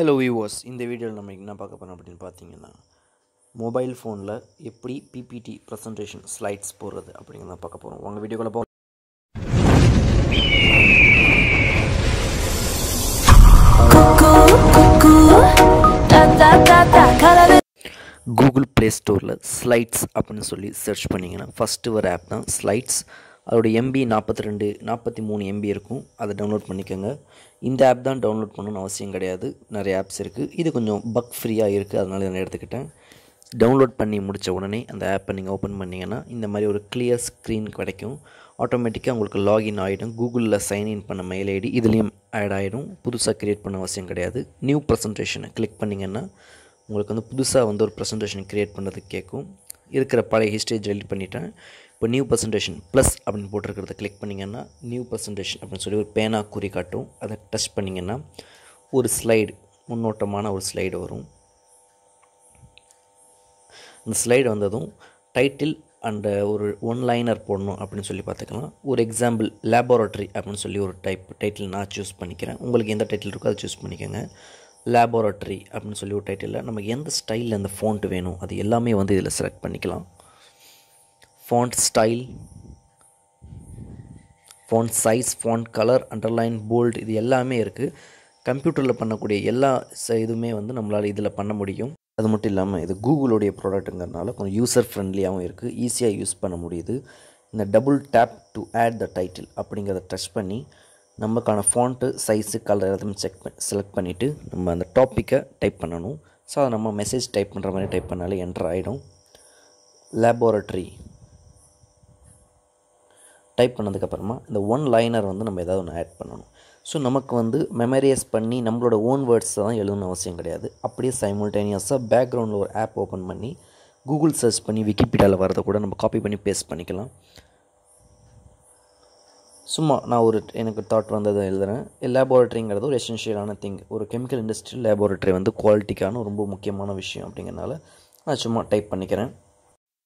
Hello viewers இந்த வீடியோவில் நம்ம என்ன பார்க்க போகிறோம் அப்படின்னு பார்த்தீங்கன்னா மொபைல் ஃபோனில் எப்படி பிபிடி ப்ரெசன்டேஷன் ஸ்லைட்ஸ் போடுறது அப்படிங்கிறத பார்க்க போகிறோம் உங்கள் வீடியோக்குள்ளே போ கூகுள் ப்ளே ஸ்டோரில் ஸ்லைட்ஸ் அப்படின்னு சொல்லி சர்ச் பண்ணிங்கன்னா ஃபஸ்ட்டு ஒரு ஆப் தான் ஸ்லைட்ஸ் அதோட எம்பி நாற்பத்தி ரெண்டு நாற்பத்தி மூணு எம்பி இருக்கும். அதை டவுன்லோட் பண்ணிக்கோங்க. இந்த ஆப் தான் டவுன்லோட் பண்ணணும்னு அவசியம் கிடையாது. நிறைய ஆப்ஸ் இருக்குது இது கொஞ்சம் பக் ஃப்ரீயாக இருக்குது அதனால் நான் எடுத்துக்கிட்டேன். டவுன்லோட் பண்ணி முடித்த உடனே அந்த ஆப்பை நீங்கள் ஓப்பன் பண்ணிங்கன்னா இந்த மாதிரி ஒரு கிளியர் ஸ்க்ரீன் கிடைக்கும். ஆட்டோமேட்டிக்காக உங்களுக்கு லாகின் ஆகிடும் கூகுளில் சைன்இன் பண்ண மெயில் ஐடி இதுலேயும் ஆட் ஆகிடும் புதுசாக க்ரியேட் பண்ண அவசியம் கிடையாது. நியூ ப்ரெசன்டேஷனை கிளிக் பண்ணிங்கன்னா உங்களுக்கு வந்து புதுசாக வந்து ஒரு ப்ரெசன்டேஷன் க்ரியேட் பண்ணுறதுக்கு கேட்கும். இருக்கிற பழைய ஹிஸ்ட்ரி டெலிட் பண்ணிட்டேன். இப்போ நியூ ப்ரெசன்டேஷன் ப்ளஸ் அப்படின்னு போட்டிருக்கிறத கிளிக் பண்ணிங்கன்னா நியூ ப்ரெசன்டேஷன் அப்படின்னு சொல்லி ஒரு பேனா குறி காட்டும். அதை டச் பண்ணிங்கன்னா ஒரு ஸ்லைடு முன்னோட்டமான ஒரு ஸ்லைடு வரும். அந்த ஸ்லைடு வந்ததும் டைட்டில் அண்ட் ஒரு ஒன் லைனர் போடணும் அப்படின்னு சொல்லி பார்த்துக்கலாம். ஒரு எக்ஸாம்பிள் லேபோரட்டரி அப்படின்னு சொல்லி ஒரு டைப் டைட்டில் நான் சூஸ் பண்ணிக்கிறேன். உங்களுக்கு எந்த டைட்டில் இருக்கோ அதை சூஸ் பண்ணிக்கோங்க. லேபோரட்டரி அப்படின்னு சொல்லி ஒரு டைட்டிலில் நமக்கு எந்த ஸ்டைலில் அந்த ஃபோன்ட்டு வேணும் அது எல்லாமே வந்து இதில் செலக்ட் பண்ணிக்கலாம். Font style font size font colour underline bold இது எல்லாமே இருக்குது கம்ப்யூட்டரில் பண்ணக்கூடிய எல்லா இதுவுமே வந்து நம்மளால் இதில் பண்ண முடியும். அது மட்டும் இல்லாமல் இது கூகுளுடைய ப்ராடக்ட்டுங்கிறனால கொஞ்சம் யூசர் ஃப்ரெண்ட்லியாகவும் இருக்குது ஈஸியாக யூஸ் பண்ண முடியுது. இந்த double tap to add the title அப்படிங்கிறத டச் பண்ணி நமக்கான ஃபாண்ட்டு சைஸு கலர் எல்லாத்தையும் செக் பண்ணி செலக்ட் பண்ணிவிட்டு நம்ம அந்த டாப்பிக்கை டைப் பண்ணணும். ஸோ அதை நம்ம மெசேஜ் டைப் பண்ணுற மாதிரி டைப் பண்ணாலே என்டர் ஆகிடும் லேபோரட்டரி டைப் பண்ணதுக்கப்புறமா இந்த ஒன் லைனர் வந்து நம்ம ஏதாவது ஒன்று ஆட் பண்ணணும். ஸோ நமக்கு வந்து மெமரியஸ் பண்ணி நம்மளோட ஓன் வேர்ட்ஸை தான் எழுதணும் அவசியம் கிடையாது. அப்படியே சைமல்டேனியஸாக பேக்ரவுண்டில் ஒரு ஆப் ஓப்பன் பண்ணி கூகுள் சர்ச் பண்ணி விக்கிபீடியாவில் வரதை கூட நம்ம காப்பி பண்ணி பேஸ்ட் பண்ணிக்கலாம். சும்மா நான் ஒரு எனக்கு தாட் வந்ததை எழுதுகிறேன் லேபோரட்டரிங்கிறது ஒரு எசென்ஷியலான திங் ஒரு கெமிக்கல் இண்டஸ்ட்ரி லேபோரட்டரி வந்து குவாலிட்டிக்கான ரொம்ப முக்கியமான விஷயம் அப்படிங்கிறனால நான் சும்மா டைப் பண்ணிக்கிறேன்.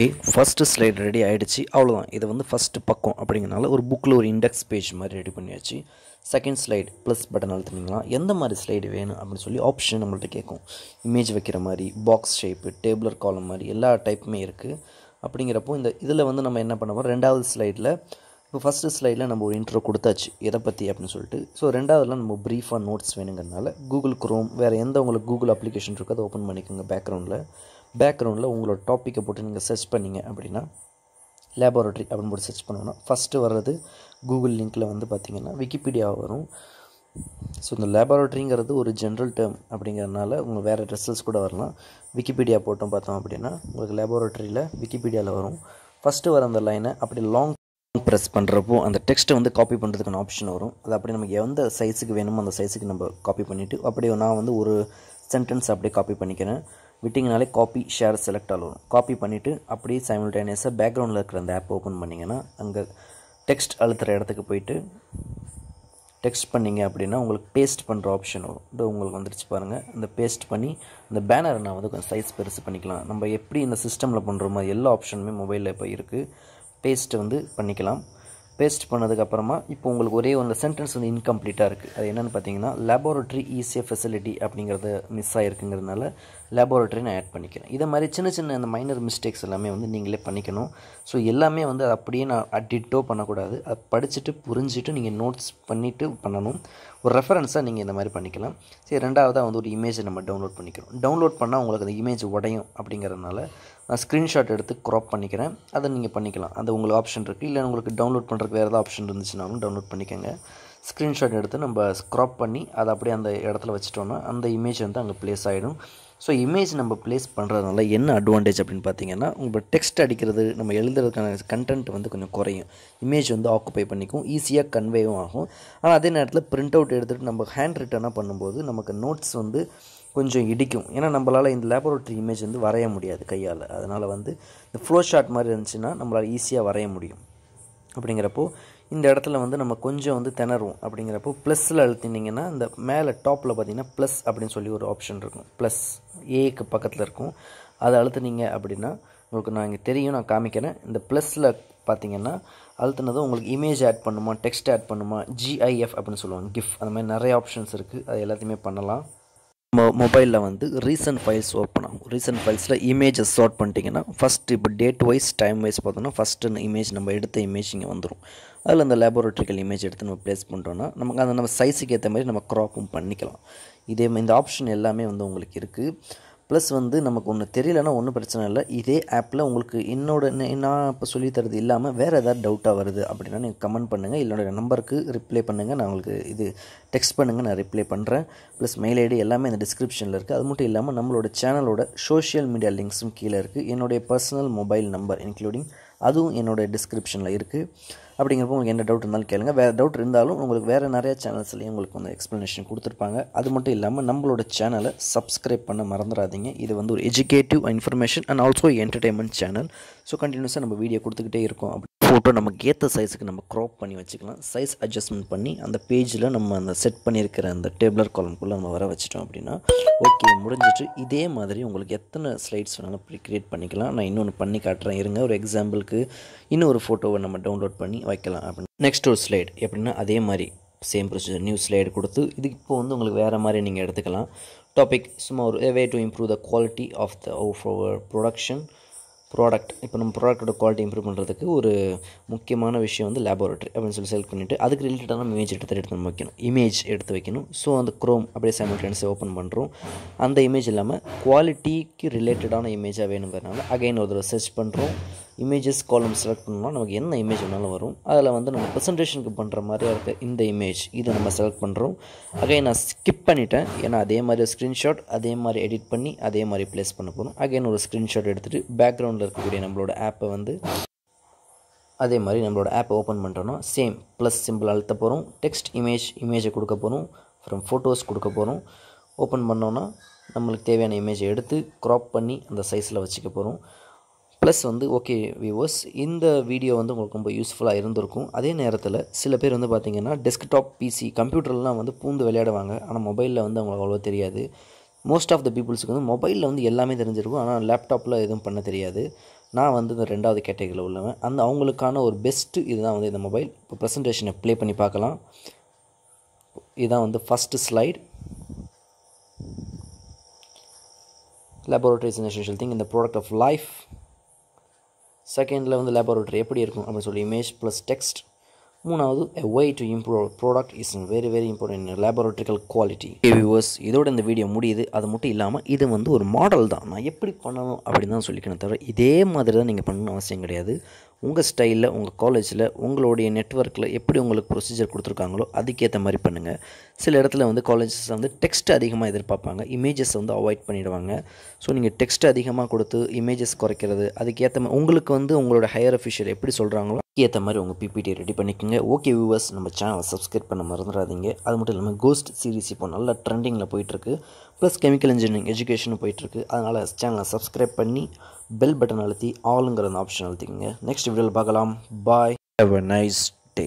ஃபஸ்ட்டு ஸ்லைட் ரெடி ஆகிடுச்சு அவ்வளோதான் இது வந்து ஃபஸ்ட்டு பக்கம் அப்படிங்கிறனால ஒரு புக்கில் ஒரு இண்டெக்ஸ் பேஜ் மாதிரி ரெடி பண்ணியாச்சு. செகண்ட் ஸ்லைடு ப்ளஸ் பட்டன் அழுத்துனீங்களா? எந்த மாதிரி ஸ்லைடு வேணும் அப்படின்னு சொல்லி ஆப்ஷன் நம்மள்ட்ட கேட்கும். இமேஜ் வைக்கிற மாதிரி பாக்ஸ் ஷேப்பு டேபிளர் காலம் மாதிரி எல்லா டைப்புமே இருக்குது அப்படிங்கிறப்போ இந்த இதில் வந்து நம்ம என்ன பண்ண போகிறோம் ரெண்டாவது ஸ்லைடில் இப்போ ஃபஸ்ட்டு ஸ்லைடில் நம்ம ஒரு இன்ட்ரோ கொடுத்தாச்சு. எதை பற்றி அப்படின்னு சொல்லிட்டு. ஸோ ரெண்டாவதுல நம்ம ப்ரீஃபாக நோட்ஸ் வேணுங்கிறனால கூகுள் குரோம் வேறு எந்த உங்களுக்கு கூகுள் அப்ளிகேஷன் இருக்கோ அதை ஓப்பன் பண்ணிக்கோங்க பேக்ரவுண்டில் பேக்ரவுண்டில் உங்களோட டாப்பிக்கை போட்டு நீங்கள் சர்ச் பண்ணிங்க அப்படின்னா லேபோரட்டரி அப்படின்னு போட்டு சர்ச் பண்ணோன்னா ஃபஸ்ட்டு வர்றது கூகுள் லிங்க்கில் வந்து பார்த்திங்கன்னா விக்கிபீடியா வரும். ஸோ இந்த லேபோரட்டரிங்கிறது ஒரு ஜென்ரல் டேர்ம் அப்படிங்கிறதுனால உங்களுக்கு வேறு ரிசல்ட்ஸ் கூட வரலாம். விக்கிபீடியா போட்டோம் பார்த்தோம் அப்படின்னா உங்களுக்கு லேபோரட்டரியில் விக்கிபீடியாவில் வரும். ஃபஸ்ட்டு வர அந்த லைனை அப்படி லாங் ப்ரெஸ் பண்ணுறப்போ அந்த டெக்ஸ்ட்டை வந்து காப்பி பண்ணுறதுக்கான ஆப்ஷன் வரும். அது அப்படி நமக்கு எந்த சைஸுக்கு வேணுமோ அந்த சைஸுக்கு நம்ம காப்பி பண்ணிவிட்டு அப்படியே நான் வந்து ஒரு சென்டென்ஸ் அப்படியே காப்பி பண்ணிக்கிறேன். விட்டிங்கனாலே காப்பி ஷேர் செலக்ட் ஆகும் காப்பி பண்ணிவிட்டு அப்படியே சைமில்டேனியஸாக பேக்ரவுண்டில் இருக்கிற அந்த ஆப் ஓப்பன் பண்ணிங்கன்னா அங்கே டெக்ஸ்ட் அழுத்துகிற இடத்துக்கு போயிட்டு டெக்ஸ்ட் பண்ணிங்க அப்படின்னா உங்களுக்கு பேஸ்ட் பண்ணுற ஆப்ஷன் வரும். இது உங்களுக்கு வந்துருச்சு பாருங்கள் இந்த பேஸ்ட் பண்ணி இந்த பேனரை நான் வந்து கொஞ்சம் சைஸ் பெருசு பண்ணிக்கலாம். நம்ம எப்படி இந்த சிஸ்டமில் பண்ணுறோமோ எல்லா ஆப்ஷனுமே மொபைலில் இப்போ இருக்குது பேஸ்ட்டு வந்து பண்ணிக்கலாம். பேஸ்ட் பண்ணதுக்கப்புறமா இப்போ உங்களுக்கு ஒரே ஒரு சென்டென்ஸ் வந்து இன்கம்ப்ளீட்டாக இருக்குது அது என்னென்னு பார்த்தீங்கன்னா லேபோரட்டரி ஈஸியாக ஃபெசிலிட்டி அப்படிங்கிறது மிஸ் ஆகிருக்குங்கிறதுனால லேபோரட்டரி நான் ஆட் பண்ணிக்கிறேன். இதை மாதிரி சின்ன சின்ன அந்த மைனர் மிஸ்டேக்ஸ் எல்லாமே வந்து நீங்களே பண்ணிக்கணும். ஸோ எல்லாமே வந்து அதை அப்படியே நான் அடிட்டோ பண்ணக்கூடாது. அதை படிச்சுட்டு புரிஞ்சுட்டு நீங்கள் நோட்ஸ் பண்ணிவிட்டு பண்ணணும். ஒரு ரெஃபரன்ஸாக நீங்கள் இந்த மாதிரி பண்ணிக்கலாம். சரி ரெண்டாவதாக வந்து ஒரு இமேஜை நம்ம டவுன்லோட் பண்ணிக்கிறோம். டவுன்லோட் பண்ணால் உங்களுக்கு அந்த இமேஜ் உடையும் அப்படிங்கிறதுனால ஸ்க்ரீன்ஷாட் எடுத்து க்ராப் பண்ணிக்கிறேன். அதை நீங்கள் பண்ணிக்கலாம். அது உங்களுக்கு ஆப்ஷன் இருக்குது இல்லை உங்களுக்கு டவுன்லோட் பண்ணுறதுக்கு வேறு ஏதாவது ஆப்ஷன் இருந்துச்சுனாலும் டவுன்லோட் பண்ணிக்கோங்க. ஸ்க்ரீன்ஷாட் எடுத்து நம்ம ஸ்க்ராப் பண்ணி அதை அப்படியே அந்த இடத்துல வச்சுட்டோன்னா அந்த இமேஜ் வந்து அங்கே ப்ளேஸ் ஆகிடும் ஸோ இமேஜ் நம்ம ப்ளேஸ் பண்ணுறதுனால என்ன அட்வான்டேஜ் அப்படின்னு பார்த்தீங்கன்னா உங்கள் டெக்ஸ்ட் அடிக்கிறது நம்ம எழுதுறதுக்கான கண்டென்ட் வந்து கொஞ்சம் குறையும். இமேஜ் வந்து ஆக்குப்பை பண்ணிக்கும் ஈஸியாக கன்வேவும் ஆகும். ஆனால் அதே நேரத்தில் பிரிண்ட் அவுட் எடுத்துகிட்டு நம்ம ஹேண்ட் ரிட்டனாக பண்ணும்போது நமக்கு நோட்ஸ் வந்து கொஞ்சம் இடிக்கும். ஏன்னா நம்மளால் இந்த லேபரேட்டரி இமேஜ் வந்து வரைய முடியாது கையால். அதனால் வந்து இந்த ஃப்ளோ ஷாட் மாதிரி இருந்துச்சுன்னா நம்மளால் ஈஸியாக வரைய முடியும். அப்படிங்கிறப்போ இந்த இடத்துல வந்து நம்ம கொஞ்சம் வந்து திணறுவோம் அப்படிங்கிறப்போ ப்ளஸ்ஸில் அழுத்தினீங்கன்னா இந்த மேலே டாப்பில் பார்த்தீங்கன்னா ப்ளஸ் அப்படின்னு சொல்லி ஒரு ஆப்ஷன் இருக்கும். ப்ளஸ் ஏக்கு பக்கத்தில் இருக்கும். அதை அழுத்துனீங்க அப்படின்னா உங்களுக்கு நான் இங்கே தெரியும் நான் காமிக்கிறேன். இந்த ப்ளஸில் பார்த்தீங்கன்னா அழுத்தினது உங்களுக்கு இமேஜ் ஆட் பண்ணுமா டெக்ஸ்ட் ஆட் பண்ணுமா ஜிஐஎஃப் அப்படின்னு சொல்லுவாங்க கிஃப் அந்த மாதிரி நிறைய ஆப்ஷன்ஸ் இருக்குது அது எல்லாத்தையுமே பண்ணலாம். மொ மொபைலில் வந்து ரீசன்ட் ஃபைல்ஸ் ஓப்பன் ஆகும். ரீசன்ட் ஃபைல்ஸில் இமேஜஸ் ஷார்ட் பண்ணிட்டீங்கன்னா ஃபஸ்ட் இப்போ டேட் வைஸ் டைம் வைஸ் பார்த்தோன்னா ஃபஸ்ட்டு இமேஜ் நம்ம எடுத்த இமேஜ் இங்கே வந்துடும் அதில் அந்த லேபோரட்டரிக்கல் இமேஜ் எடுத்து நம்ம ப்ளேஸ் பண்ணுறோன்னா நமக்கு அந்த நம்ம சைஸுக்கு ஏற்ற மாதிரி நம்ம க்ராப்பும் பண்ணிக்கலாம். இதே இந்த ஆப்ஷன் எல்லாமே வந்து உங்களுக்கு இருக்குது ப்ளஸ் வந்து நமக்கு ஒன்று தெரியலனா ஒன்றும் பிரச்சனை இல்லை. இதே ஆப்பில் உங்களுக்கு என்னோட நே- நான் இப்போ சொல்லித் தரது இல்லாமல் வேறு ஏதாவது டவுட்டாக வருது அப்படின்னா நீங்கள் கமெண்ட் பண்ணுங்கள் என்னோட நம்பருக்கு ரிப்ளை பண்ணுங்கள் நான் உங்களுக்கு இது டெக்ஸ்ட் பண்ணுங்கள் நான் ரிப்ளை பண்ணுறேன் ப்ளஸ் மெயில் ஐடி எல்லாமே இந்த டிஸ்கிரிப்ஷனில் இருக்குது அது மட்டும் இல்லாமல் நம்மளோட சேனலோட சோஷியல் மீடியா லிங்க்ஸும் கீழே இருக்குது என்னுடைய பர்சனல் மொபைல் நம்பர் இன்க்ளூடிங் அதுவும் என்னோட டிஸ்கிரிப்ஷனில் இருக்குது அப்படிங்கிறப்போ உங்களுக்கு என்ன டவுட் இருந்தாலும் கேளுங்க. வேறு டவுட் இருந்தாலும் உங்களுக்கு வேறு நிறையா சேனல்ஸ்லேயும் உங்களுக்கு வந்து எக்ஸ்ப்ளனேஷன் கொடுத்துருப்பாங்க. அது மட்டும் இல்லாமல் நம்மளோட சேனலை சப்ஸ்கிரைப் பண்ண மறந்துடாதீங்க. இது வந்து ஒரு educative information and also entertainment channel so கண்டினியூஸாக நம்ம வீடியோ கொடுத்துக்கிட்டே இருக்கோம். அப்படி ஃபோட்டோ நமக்கு ஏற்ற சைஸுக்கு நம்ம க்ராப் பண்ணி வச்சுக்கலாம். சைஸ் அட்ஜஸ்ட்மெண்ட் பண்ணி அந்த பேஜில் நம்ம அந்த செட் பண்ணியிருக்கிற அந்த டேபிளர் காலம்குள்ளே நம்ம வர வச்சிட்டோம் அப்படின்னா ஓகே முடிஞ்சிட்டு இதே மாதிரி உங்களுக்கு எத்தனை ஸ்லைட்ஸ் வேணாலும் அப்படி க்ரியேட் பண்ணிக்கலாம். நான் இன்னொன்று பண்ணி காட்டுறேன். இருங்க ஒரு எக்ஸாம்பிளுக்கு இன்னொரு ஃபோட்டோவை நம்ம டவுன்லோட் பண்ணி வைக்கலாம் அப்படின்னு. நெக்ஸ்ட் ஒரு ஸ்லைட் எப்படின்னா அதே மாதிரி சேம் ப்ரொசீஜர் நியூ ஸ்லைடு கொடுத்து இது இப்போ வந்து உங்களுக்கு வேறு மாதிரி நீங்கள் எடுத்துக்கலாம். டாபிக் சும்மா ஒரு way to improve the quality of the of our production product இப்போ நம்ம ப்ராடக்ட்டோட குவாலிட்டி இம்ப்ரூவ் பண்ணுறதுக்கு ஒரு முக்கியமான விஷயம் வந்து லேபரேட்டரி அப்படின்னு சொல்லி செலக்ட் பண்ணிவிட்டு அதுக்கு ரிலேட்டடான இமேஜ் எடுத்து எடுத்து நம்ம வைக்கணும். இமேஜ் எடுத்து வைக்கணும். ஸோ அந்த க்ரோம் அப்படியே சைமல்டேனியஸாக ஓப்பன் பண்ணுறோம் அந்த இமேஜ் இல்லாமல் குவாலிட்டிக்கு ரிலேட்டடான இமேஜாக வேணுங்கிறனால அகைன் ஒரு தடவை சர்ச் பண்ணுறோம் இமேஜஸ் காலம் செலக்ட் பண்ணோம்னா நமக்கு என்ன இமேஜ் வேணாலும் வரும். அதில் வந்து நம்ம ப்ரெசன்டேஷனுக்கு பண்ணுற மாதிரியா இருக்க. இந்த இமேஜ் இதை நம்ம செலக்ட் பண்ணுறோம் அகைன் நான் ஸ்கிப் பண்ணிட்டேன். ஏன்னா அதே மாதிரி ஸ்க்ரீன்ஷாட் அதே மாதிரி எடிட் பண்ணி அதே மாதிரி ப்ளேஸ் பண்ண போகிறோம் அகைன் ஒரு ஸ்க்ரீன்ஷாட் எடுத்துகிட்டு பேக்ரவுண்டில் இருக்கக்கூடிய நம்மளோட ஆப்பை வந்து அதே மாதிரி நம்மளோட ஆப்பை ஓப்பன் பண்ணுறோன்னா சேம் ப்ளஸ் சிம்பிள் அழுத்த போகிறோம் டெக்ஸ்ட் இமேஜ் இமேஜை கொடுக்க போகிறோம் ஃப்ரம் ஃபோட்டோஸ் கொடுக்க போகிறோம் ஓப்பன் பண்ணோன்னா நம்மளுக்கு தேவையான இமேஜை எடுத்து க்ராப் பண்ணி அந்த சைஸில் வச்சுக்க போகிறோம் ப்ளஸ் வந்து ஓகே வியூவர்ஸ் இந்த வீடியோ வந்து உங்களுக்கு ரொம்ப யூஸ்ஃபுல்லாக இருந்திருக்கும். அதே நேரத்தில் சில பேர் வந்து பார்த்திங்கன்னா டெஸ்க்டாப் பிசி கம்ப்யூட்டர்லாம் வந்து பூந்து விளையாடுவாங்க. ஆனால் மொபைலில் வந்து அவங்களுக்கு அவ்வளோ தெரியாது. மோஸ்ட் ஆஃப் த பீப்புள்ஸுக்கு வந்து மொபைலில் வந்து எல்லாமே தெரிஞ்சிருக்கும். ஆனால் லேப்டாப்பில் எதுவும் பண்ண தெரியாது. நான் வந்து இந்த ரெண்டாவது கேட்டகரியில் உள்ளவன். அந்த அவங்களுக்கான ஒரு பெஸ்ட்டு இதுதான் வந்து இந்த மொபைல் இப்போ ப்ரெசன்டேஷனை ப்ளே பண்ணி பார்க்கலாம். இதுதான் வந்து first slide laboratory is an essential thing in the product of life. செகண்டில் வந்து லேபரேட்டரி எப்படி இருக்கும் அப்படின்னு சொல்லி இமேஜ் ப்ளஸ் டெக்ஸ்ட் மூணாவது a to improve improve product is very very important லேபரேட்டரிக்கல் quality viewers இதோட இந்த வீடியோ முடியுது. அது மட்டும் இல்லாமல் இது வந்து ஒரு மாடல் தான். நான் எப்படி பண்ணணும் அப்படின்னு தான் சொல்லிக்கணும் தவிர இதே மாதிரி தான் நீங்கள் பண்ணணும் அவசியம் கிடையாது. உங்கள் ஸ்டைலில் உங்கள் காலேஜில் உங்களுடைய நெட்ஒர்க்கில் எப்படி உங்களுக்கு ப்ரொசீஜர் கொடுத்துருக்காங்களோ அதுக்கேற்ற மாதிரி பண்ணுங்கள் சில இடத்துல வந்து காலேஜஸ் வந்து டெக்ஸ்ட் அதிகமாக எதிர்பார்ப்பாங்க. இமேஜஸ் வந்து அவாய்ட் பண்ணிடுவாங்க. ஸோ நீங்கள் டெக்ஸ்ட் அதிகமாக கொடுத்து இமேஜஸ் குறைக்கிறது அதுக்கேற்ற மாதிரி உங்களுக்கு வந்து உங்களோட ஹையர் அஃபிஷியல் எப்படி சொல்கிறாங்களோ ஏற்ற மாதிரி உங்கள் பிபிடி ரெடி பண்ணிக்கோங்க. ஓகே வியூவர்ஸ் நம்ம சேனலை சப்ஸ்கிரைப் பண்ண மறந்துடாதீங்க. அது மட்டும் இல்லாமல் கோஸ்ட் சீரிஸ் இப்போ நல்ல ட்ரெண்டிங்கில் போயிட்டுருக்கு. ப்ளஸ் கெமிக்கல் இன்ஜினியரிங் எஜுகேஷனும் போயிட்டுருக்கு. அதனால் சேனலை சப்ஸ்கிரைப் பண்ணி பெல் பட்டன் அழுத்தி ஆளுங்கிற அந்த ஆப்ஷன் அழுத்திக்கங்க நெக்ஸ்ட் வீடியோவில் பார்க்கலாம். பாய் ஹவ் அ நைஸ் டே